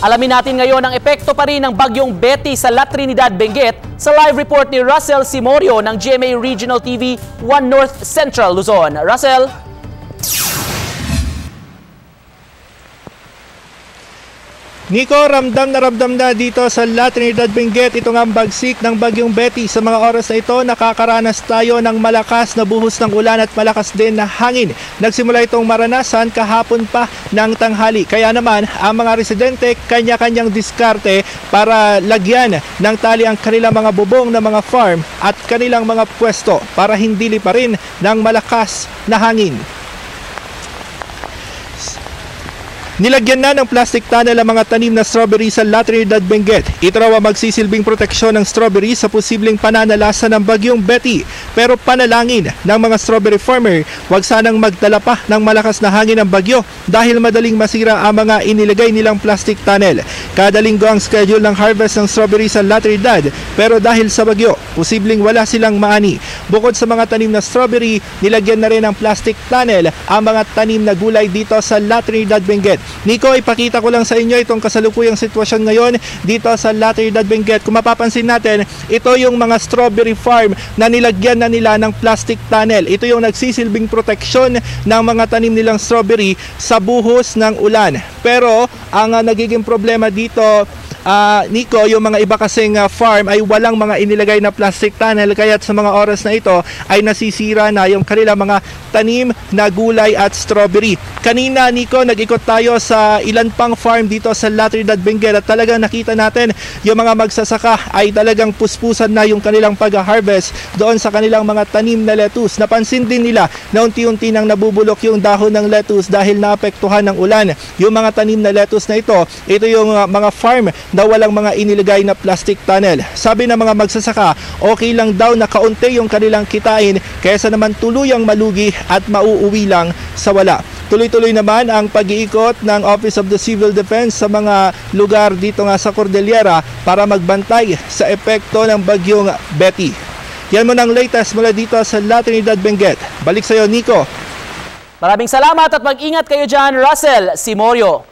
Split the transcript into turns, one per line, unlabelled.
Alamin natin ngayon ang epekto pa rin ng bagyong Betty sa La Trinidad, Benguet sa live report ni Russell Simorio ng GMA Regional TV 1 North Central Luzon. Russell?
Nico, ramdam na ramdam na dito sa La Trinidad Benguet ito ang bagsik ng bagyong Betty. Sa mga oras na ito, nakakaranas tayo ng malakas na buhos ng ulan at malakas din na hangin. Nagsimula itong maranasan kahapon pa ng tanghali. Kaya naman, ang mga residente kanya-kanyang diskarte para lagyan ng tali ang kanilang mga bubong na mga farm at kanilang mga pwesto para hindi pa rin ng malakas na hangin. Nilagyan na ng plastic tunnel ang mga tanim na strawberry sa La Trinidad Benguet. Ito raw ang magsisilbing proteksyon ng strawberry sa posibleng pananalasa ng bagyong Betty. Pero panalangin ng mga strawberry farmer, huwag sanang magdala pa ng malakas na hangin ng bagyo dahil madaling masira ang mga inilagay nilang plastic tunnel. Kada linggo ang schedule ng harvest ng strawberry sa La Trinidad pero dahil sa bagyo, posibleng wala silang maani. Bukod sa mga tanim na strawberry, nilagyan na rin ng plastic tunnel ang mga tanim na gulay dito sa La Trinidad Benguet. Nico, ipakita ko lang sa inyo itong kasalukuyang sitwasyon ngayon dito sa La Trinidad Benguet. Kung mapapansin natin, ito yung mga strawberry farm na nilagyan na nila ng plastic tunnel. Ito yung nagsisilbing proteksyon ng mga tanim nilang strawberry sa buhos ng ulan. Pero ang uh, nagiging problema dito uh, Nico, yung mga iba kasing uh, farm ay walang mga inilagay na plastic tunnel kaya sa mga oras na ito ay nasisira na yung kanila mga tanim na gulay at strawberry. Kanina Nico, nag-ikot tayo sa ilan pang farm dito sa La Trinidad Benguet at talagang nakita natin yung mga magsasaka ay talagang puspusan na yung kanilang pag-harvest doon sa kanilang mga tanim na lettuce. Napansin din nila na unti-unti nang nabubulok yung dahon ng lettuce dahil naapektuhan ng ulan. Yung mga tanim na lettuce na ito, ito yung uh, mga farm na walang mga inilagay na plastic tunnel. Sabi ng mga magsasaka, okay lang daw na kaunti yung kanilang kitain kaysa naman tuluyang malugi at mauuwi lang sa wala. Tuloy-tuloy naman ang pag-iikot ng Office of the Civil Defense sa mga lugar dito nga sa Cordillera para magbantay sa epekto ng bagyong Betty. Yan mo ng latest mula dito sa La Trinidad Benguet. Balik sa iyo, Nico.
Maraming salamat at mag-ingat kayo dyan, Russell Simorio.